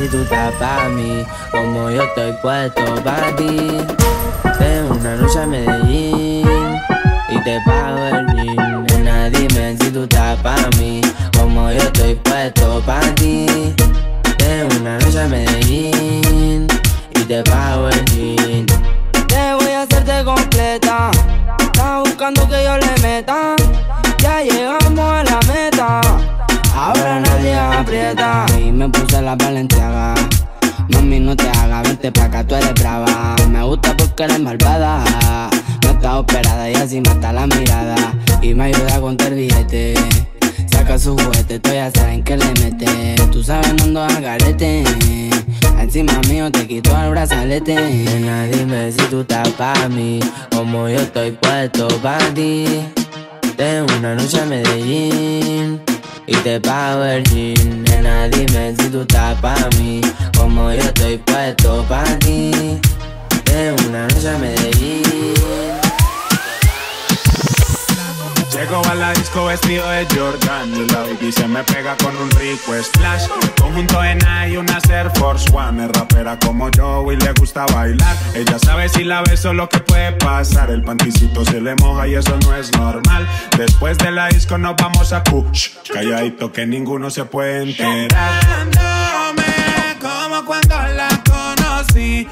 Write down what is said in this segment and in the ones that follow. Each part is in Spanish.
si tú estás pa' mí, como yo estoy puesto pa' ti. Tengo una noche a Medellín y te pago el jean. Nena, dime si tú estás pa' mí, como yo estoy puesto pa' ti. Tengo una noche a Medellín y te pago el jean. Te voy a hacerte completa. Estás buscando que yo le meta. Ya llegamos a la meta. Ahora nadie aprieta. Me puse la valenciaga. Mami, no te hagas, vente pa' acá, tú eres brava. Me gusta porque eres malvada. No está operada y así mata la mirada. Y me ayuda a contar billete. Saca su juguete, tú ya saben que le mete. Tú sabes, no ando al garete. Encima mío te quito el brazalete. Nena, dime si tú estás pa' mí, como yo estoy puesto pa' ti. Tengo una noche a Medellín y te pago el jean. Nena, dime si tú estás pa' mí, como yo estoy puesto pa' ti. Tengo una noche a Medellín. Llego a la disco vestido de Jordan. Y la baby se me pega con un rico splash Conjunto en y una Air Force One. Es rapera como yo y le gusta bailar. Ella sabe si la beso lo que puede pasar. El panticito se le moja y eso no es normal. Después de la disco nos vamos a push Calladito que ninguno se puede enterar. Como cuando la conocí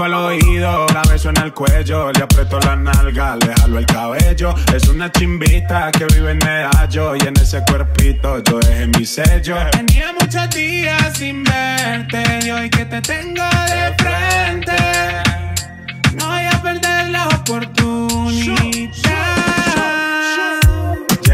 Canto al oído, la beso en el cuello, le aprieto la nalga, le jalo el cabello. Es una chimbita que vive en Medallo y en ese cuerpito yo dejé mi sello. Tenía muchos días sin verte y hoy que te tengo de frente No voy a perder la oportunidad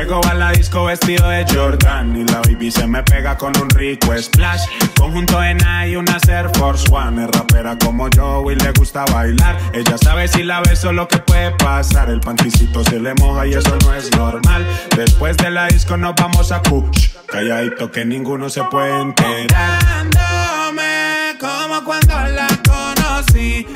Llego a la disco vestido de Jordan y la baby se me pega con un rico splash. Conjunto en y una Air Force One. Es rapera como yo y le gusta bailar. Ella sabe si la beso lo que puede pasar. El panticito se le moja y eso no es normal. Después de la disco nos vamos a push. Calladito que ninguno se puede enterar. Tentándome como cuando la conocí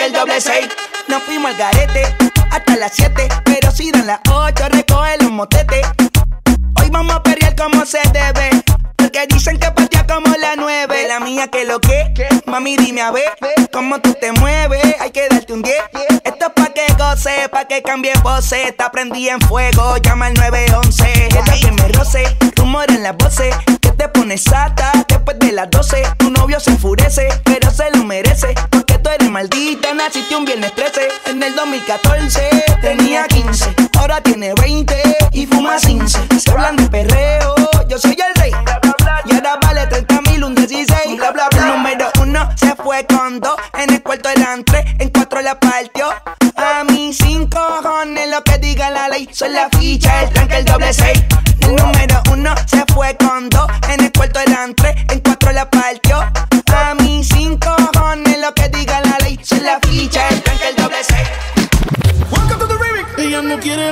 el doble seis. Nos fuimos al garete hasta las siete, pero si dan las ocho recoge los motetes. Hoy vamos a perrear como se debe. Porque dicen que patea como la nueve. La mía que lo que. Mami, dime a ver cómo tú te mueves. Hay que darte un 10. Esto es pa' que goce, pa' que cambie voces. Está prendida en fuego, llama al 911. Quiero que me roce, rumor en las voces. Que te pones sata después de las 12. Tu novio se enfurece, pero se lo merece. Tú eres maldita, naciste un viernes 13. En el 2014 tenía 15, ahora tiene 20 y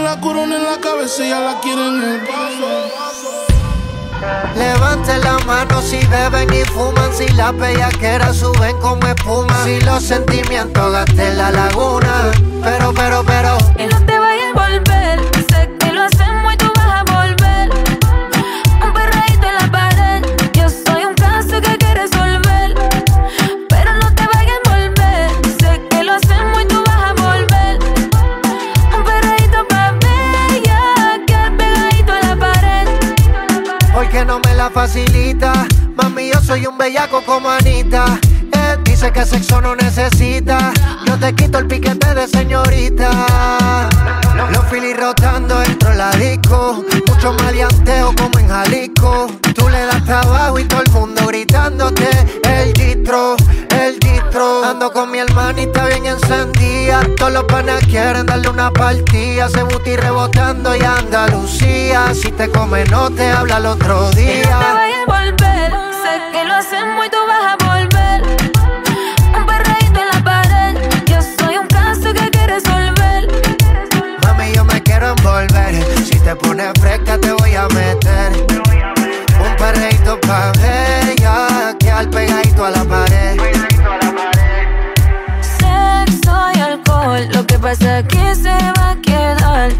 la corona en la cabeza, ella la quiere en el vaso. Levanten la mano si beben y fuman, si las bellaqueras suben como espuma, si los sentimientos gasten la laguna. Pero, pero, pero, Y no te vayas a volver. Mami, yo soy un bellaco como Anita. Eh, Dice que sexo no necesita. Yo te quito el piquete de señorita. Los filis rotando dentro de la disco. Mucho maleanteo como en Jalisco. Tú le das trabajo y todo el mundo gritándote. El distro, Ando con mi hermanita bien encendida. Todos los panas quieren darle una partida. Se buti rebotando y Andalucía. Si te come, no te habla el otro día. No a volver. Sé que lo hacemos y tú vas a volver. Un perreíto en la pared. Yo soy un caso que que resolver. Mami, yo me quiero envolver. Si te pones fresca, te voy a meter. Un perreíto pa' ella. Que al pegadito a la pared.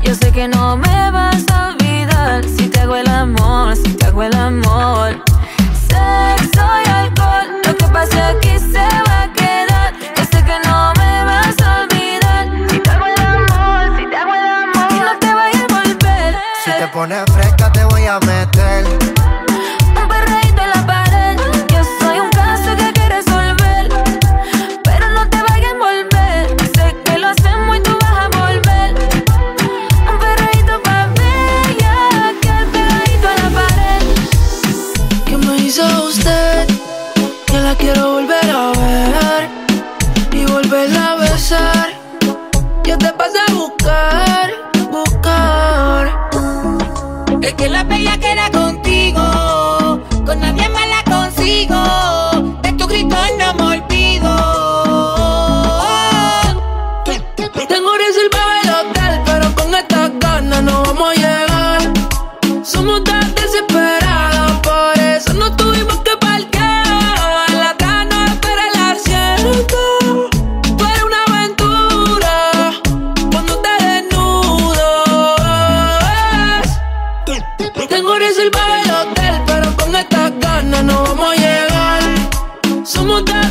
Yo sé que no me vas a olvidar. Si te hago el amor, si te hago el amor. Sexo y alcohol. Lo que pasa aquí se va a quedar. Yo sé que no me vas a olvidar. Si te hago el amor, si te hago el amor. Y no te vayas a volver. Si te pones fresca, te voy a meter. A besar. Yo te pasé a buscar, buscar. Es que la bella que era contigo, con nadie más la consigo. De tu grito no me olvido. Tengo reservado el hotel, pero con estas ganas no vamos a llegar.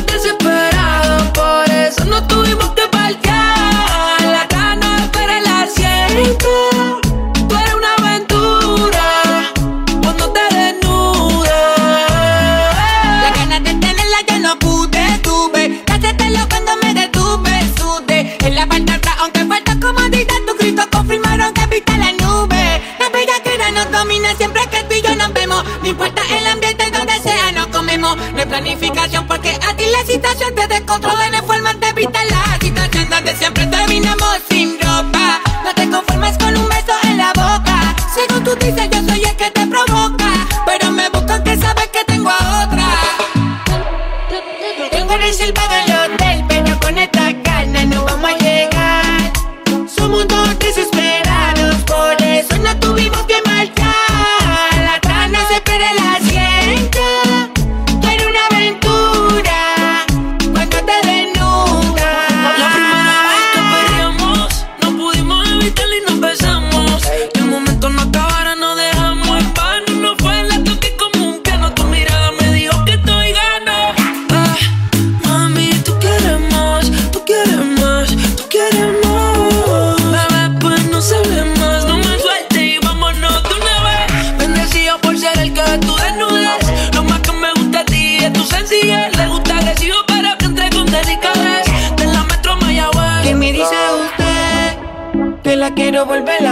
Desesperados, por eso no tuvimos que parquear. La cana espera el asiento. Tú eres una aventura cuando te desnudas. La ganas de tenerla ya no pude, tuve. hacértelo cuando me detuve, sudé. En la parte atrás, aunque falta comodidad, tus gritos confirmaron que viste la nube. La bella que nos domina siempre que tú y yo nos vemos. No importa el ambiente donde sea, nos comemos. No hay situación te descontrola. No hay forma de evitar la situación donde siempre terminamos sin ropa. No te conformes con un beso en la boca. Según tú dices, yo soy el que te provoca. Pero me buscan que sabes que tengo a otra. Tengo reservado el hotel, pero con esta gana no vamos a llegar. Quiero volver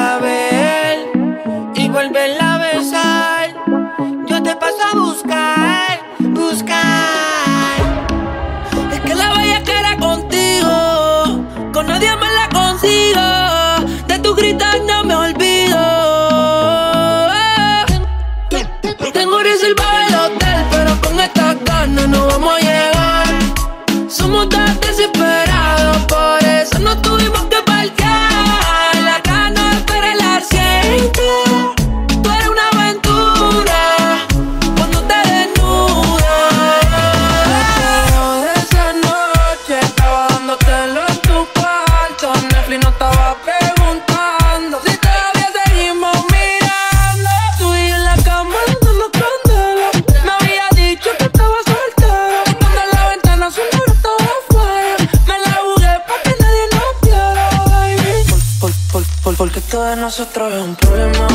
eso otra vez un problema.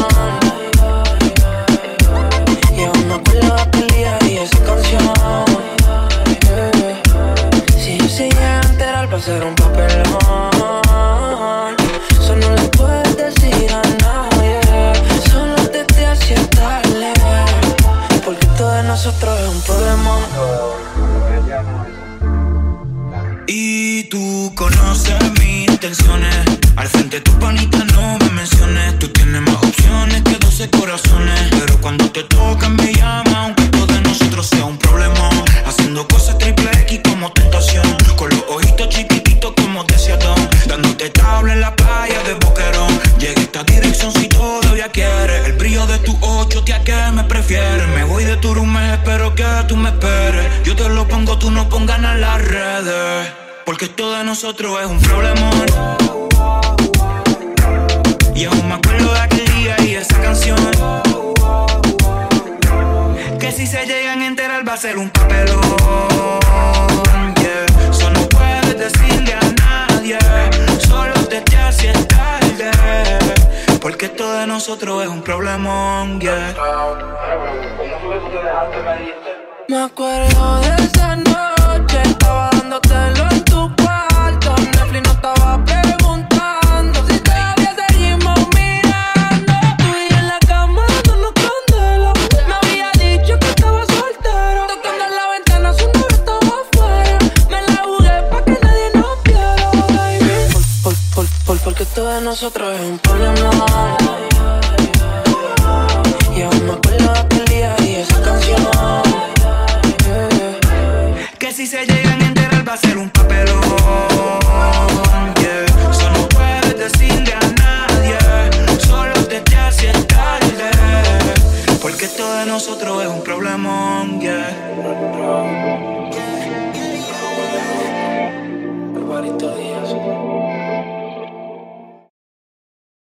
Y aún me acuerdo de aquel día y esa canción. Si yo seguía enterar, va a ser un papelón. Eso no le puedes decir a nadie. Solo desde hacia tarde. Porque todo de nosotros es un problema. Y tú conoces mis intenciones. Al frente tu panita no me Tú tienes más opciones que 12 corazones. Pero cuando te tocan me llama, aunque todo de nosotros sea un problema. Haciendo cosas triple X como tentación. Con los ojitos chiquititos como deseadón. Dándote tabla en la playa de Boquerón. Llega esta dirección si todavía quieres. El brillo de tu ocho, tía, que me prefieres. Me voy de tu espero que tú me esperes. Yo te lo pongo, tú no pongas en las redes. Porque esto de nosotros es un problemón. Y aún me acuerdo de aquel día y esa canción. Que si se llegan a enterar va a ser un papelón. Yeah. Eso puedes decirle a nadie. Solo te si es tarde. Porque esto de nosotros es un problemón. Yeah. Me acuerdo de esa noche, estaba dándotelo nosotros es un problema. Y aún me acuerdo de aquel día y esa canción. Que si se llegan a enterar va a ser un papelón. Puedes decirle a nadie. Solo si es tarde. Porque esto de nosotros es